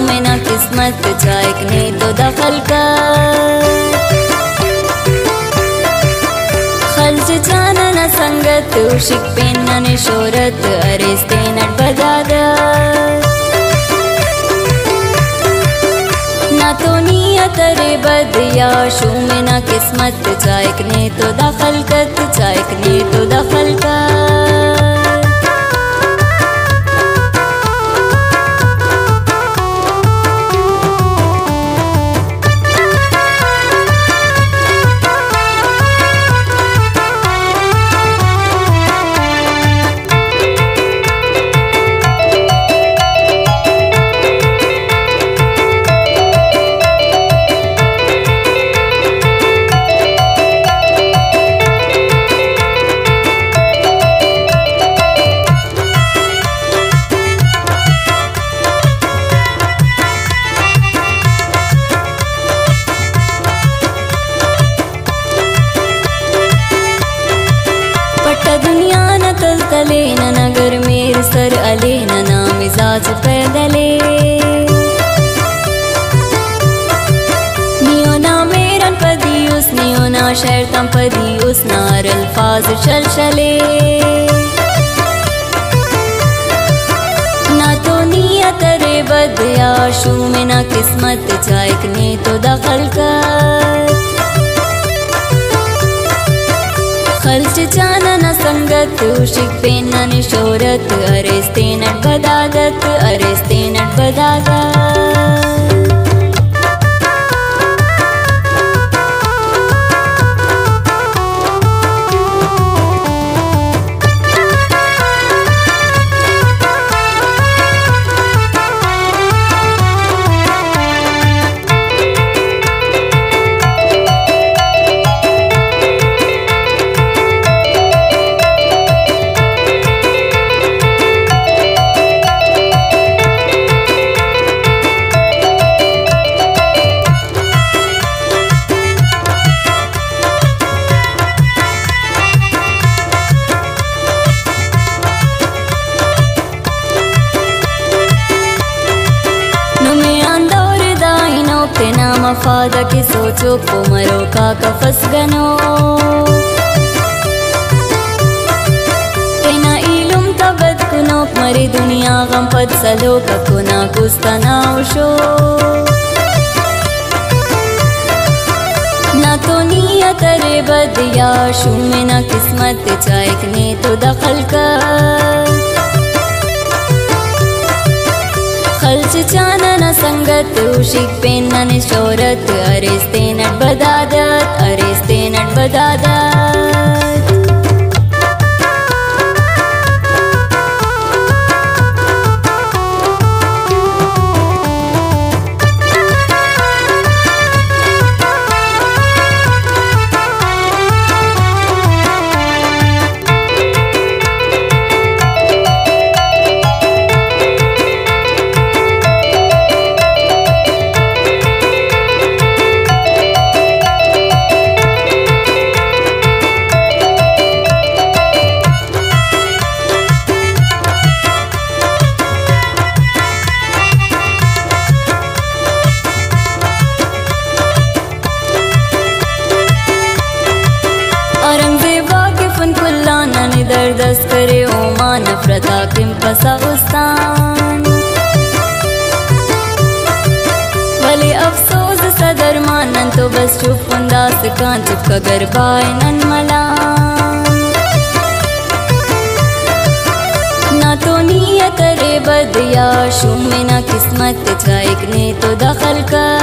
में ना किस्मत चायक ने तो दखल कर। खल्च जाना ना शोरत अरेस्ते ना तो नियत रे बदिया शू में ना किस्मत चायक ने तो चायक ने तो दखल कर सर न ना मिजाज पैदले। नियो ना मेरन पदी उस नियो ना शहर तम पदी उस नार अल्फाज चल चले। ना तो नियत रे बदया शू में ना किस्मत चायक ने तो दखल कर। खल्च जाना न संगत उशिक पेना ने शोरत अरेस्ते नट बदादत अरेस्ते नट बदादत मफाद के सोचो कुमरो का कफस गनो तेना इलुम तबद कुनो मरी दुनिया गम पद सलो का कुना कुस्तना उशो ना तो नियत रे बदिया शू में ना किस्मत चायक ने तो दखल कर खल्च जाना न संगत उशिक पेन्ना ने शोरत अरेस्ते नट बदादत अरेस्ते नट बदादत لسکر عمان نفرت حاکم پساوستان ولی افسوس صدر مانن تو بس چپ انداز کان چپکا گربائے نن ملان۔ نہ تو نیت رے بدیا شوم میں نہ قسمت چائک نے تو دخل کر۔